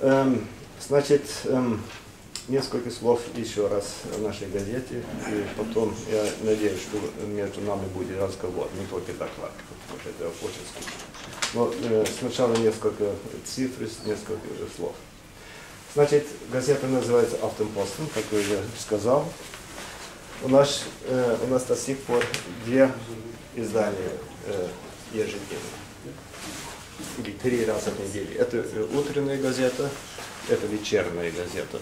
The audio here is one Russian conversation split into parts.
Эм, значит, эм, несколько слов еще раз о нашей газете, и потом я надеюсь, что между нами будет разговор, не только доклад, что это очень скучно. Но э, сначала несколько цифр, несколько слов. Значит, газета называется «Автопостом», как я уже сказал. У нас, э, у нас до сих пор две издания э, ежедневно. Или три раза в неделю. Это э, утренняя газета, это вечерняя газета.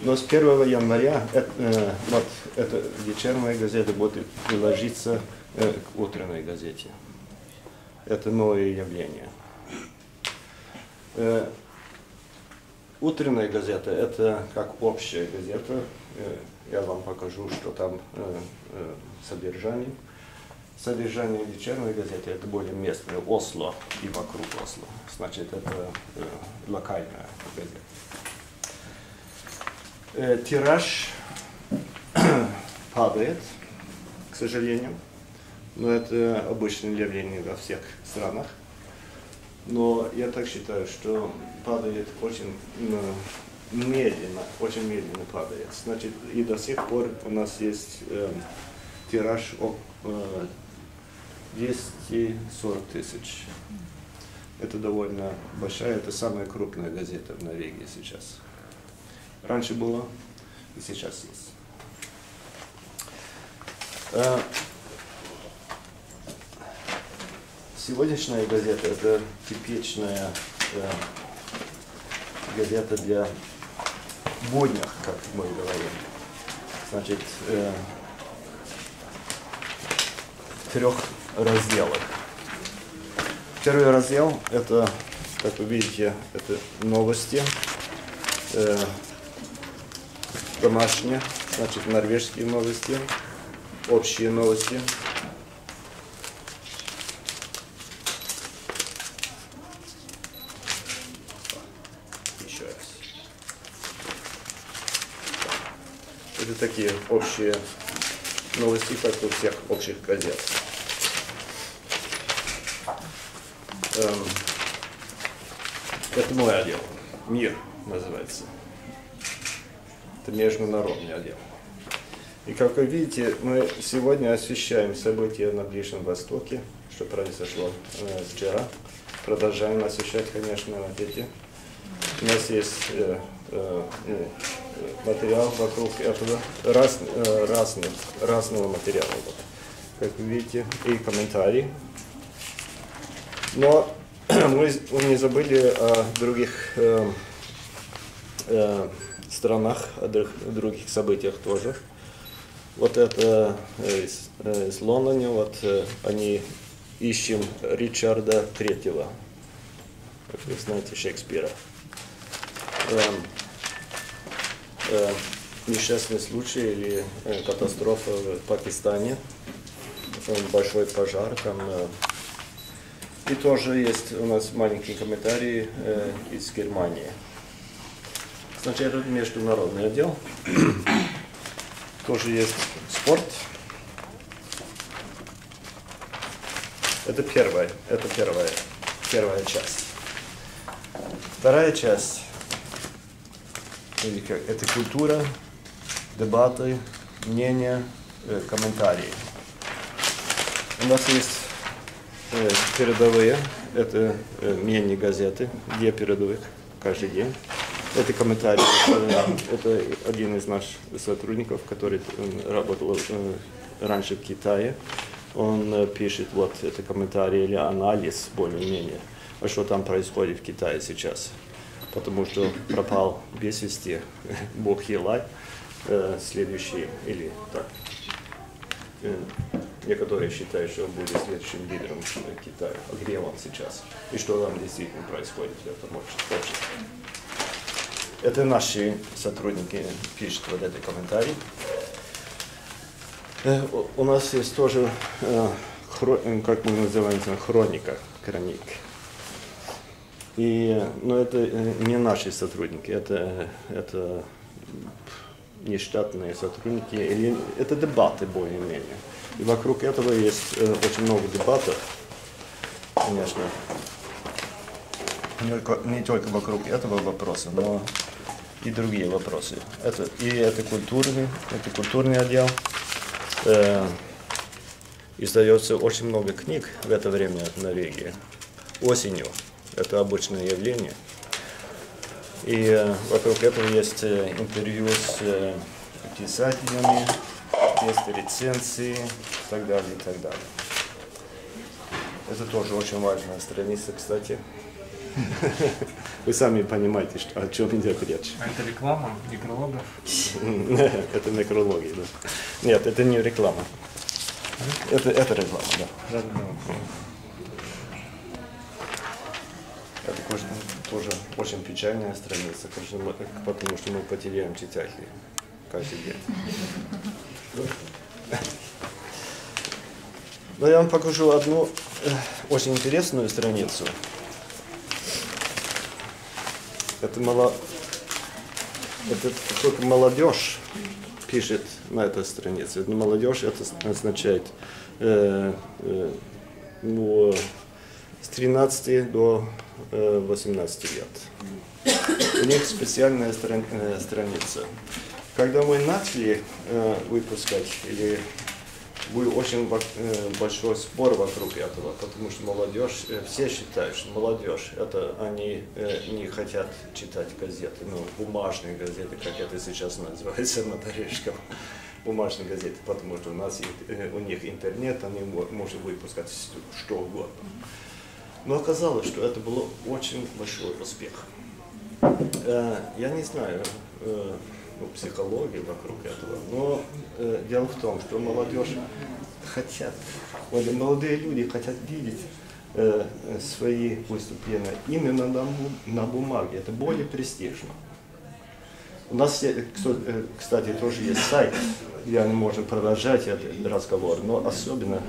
Но с 1 января э, э, вот эта вечерняя газета будет приложиться э, к утренней газете. Это новое явление. Утренняя газета это как общая газета. Я вам покажу, что там э, э, содержание. Содержание вечерней газеты это более местное, Осло и вокруг Осло. Значит, это э, локальная газета. Э, тираж падает, к сожалению. Но это обычное явление во всех странах. Но я так считаю, что падает очень медленно, очень медленно падает. Значит, и до сих пор у нас есть э, тираж э, 240 тысяч. Это довольно большая, это самая крупная газета в Норвегии сейчас. Раньше было и сейчас есть. Э, Сегодняшняя газета это типичная э, газета для буднях, как мы говорим. Значит, э, трех разделах. Первый раздел это, как вы видите, это новости, э, домашние, значит, норвежские новости, общие новости, еще раз. Это такие общие новости, как у всех общих газет. Эм, это мой отдел. Мир называется. Это международный отдел. И как вы видите, мы сегодня освещаем события на Ближнем Востоке, что произошло э, вчера. Продолжаем освещать, конечно, эти у нас есть э, э, э, материал вокруг этого, раз, э, разных, разного материала, вот, как вы видите, и комментарии. Но мы не забыли о других э, э, странах, о друг- других событиях тоже. Вот это э, из, э, из Лондона, вот э, они ищем Ричарда Третьего, как вы знаете, Шекспира. Эм, э, несчастный случай или катастрофа в Пакистане, Э, большой пожар там. И тоже есть у нас маленький комментарий э, из Германии. Значит, это международный отдел. Тоже есть спорт. Это первая, это первая, первая часть. Вторая часть это культура, дебаты, мнения, э, комментарии. У нас есть передовые, это э, мини-газеты, две передовых. Каждый день. Это комментарии, э, это один из наших сотрудников, который э, работал э, раньше в Китае. Он э, пишет вот это комментарий или анализ более-менее, а что там происходит в Китае сейчас. Потому что пропал без вести. Бог Елай, э, следующий, или так, э, некоторые считают, что он будет следующим лидером Китая. А где он сейчас? И что там действительно происходит в этом обществе? Это наши сотрудники пишут вот этот комментарий. Э, у- нас есть тоже, э, э, как мы называем, хроника, хроник. И, но это не наши сотрудники, это, это нештатные сотрудники, или это дебаты более-менее. И вокруг этого есть э, очень много дебатов, конечно. не только, не только вокруг этого вопроса, но и другие вопросы. Это, и это культурный, это культурный отдел. Э, издается очень много книг в это время в Норвегии. Осенью. Это обычное явление. И э, вокруг этого есть э, интервью с э, писателями, есть рецензии и так далее, и так далее. Это тоже очень важная страница, кстати. Вы сами понимаете, что, о чем идет речь. А это реклама некрологов? Это некрология, да. Нет, это не реклама. Это, это реклама, да. Это тоже, тоже очень печальная страница, конечно, потому что мы потеряем читателей каждый. Но я вам покажу одну э, очень интересную страницу. Это, мало... это только молодежь пишет на этой странице. Это молодежь это означает э, э, ну, с 13 до э, 18 лет. У них специальная э, страница. Когда мы начали э, выпускать, или был очень э, большой спор вокруг этого, потому что молодежь, э, все считают, что молодежь, это они э, не хотят читать газеты, ну, бумажные газеты, как это сейчас называется на Торежском, бумажные газеты, потому что у нас э, у них интернет, они мо- могут выпускать что угодно. Но оказалось, что это был очень большой успех. Э, Я не знаю э, ну, психологии вокруг этого, но э, дело в том, что молодежь хотят, или молодые люди хотят видеть э, свои выступления именно на, на бумаге. Это более престижно. У нас, э, кстати, тоже есть сайт, где мы можем продолжать этот разговор, но особенно,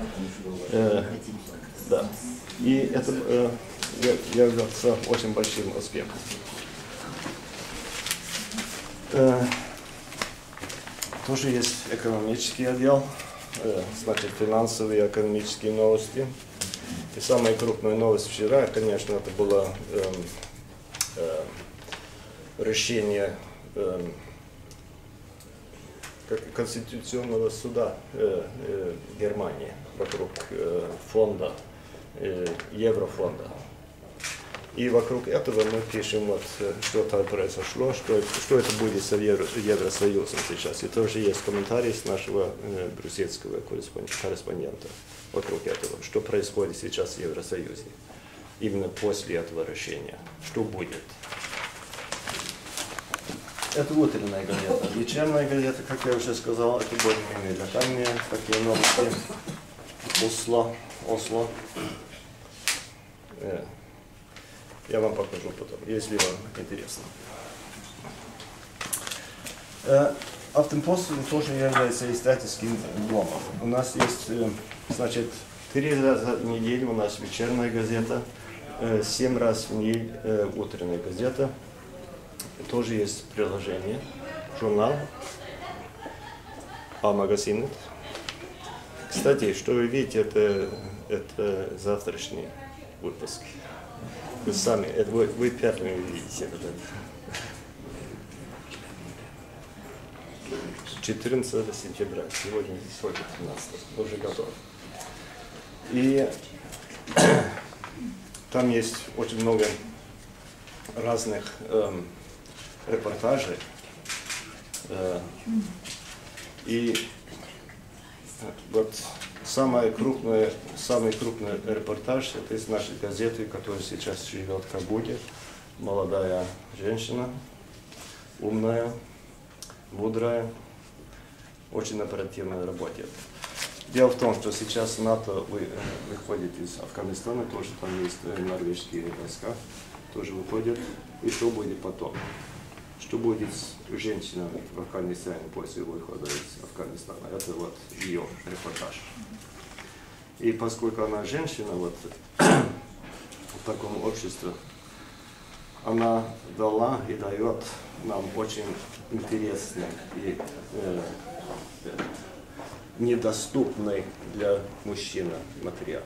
э, да, и это э, я- является очень большим успехом. Тоже есть экономический отдел, э, значит, финансовые и экономические новости. И самая крупная новость вчера, конечно, это было эм, э, решение эм, Конституционного суда э, Германии вокруг фонда, еврофонда. И вокруг этого мы пишем, вот, э, что там произошло, что, что это будет с Евро- Евросоюзом сейчас. И тоже есть комментарий с нашего э, брюссельского корреспон- корреспондента вокруг этого, что происходит сейчас в Евросоюзе. Именно после этого решения. Что будет. Это утренняя газета. Вечерняя газета, как я уже сказал, это более-менее локальные такие новости. Осло, Осло. Э, Я вам покажу потом, если вам интересно. Э, Автопост тоже является издательским домом. У нас есть, э, значит, три раза в неделю у нас вечерняя газета, э, семь раз в неделю утренняя газета. Тоже есть приложение, журнал, а магазин. Кстати, что вы видите, это, это завтрашний выпуск. Вы сами, это вы, вы первыми видите вот это. 14 сентября, сегодня сколько 13, уже готов. И там есть очень много разных эм, репортажей. Э, и вот самая крупная, самый крупный репортаж это из нашей газеты, которая сейчас живет в Кабуле. Молодая женщина, умная, мудрая, очень оперативно работает. Дело в том, что сейчас НАТО э, выходит из Афганистана, тоже там есть э, норвежские войска, тоже выходят. И что будет потом? Что будет с женщинами в Афганистане после выхода из Афганистана? Это вот ее репортаж. И поскольку она женщина, вот в таком обществе, она дала и дает нам очень интересный и э, недоступный для мужчины материал.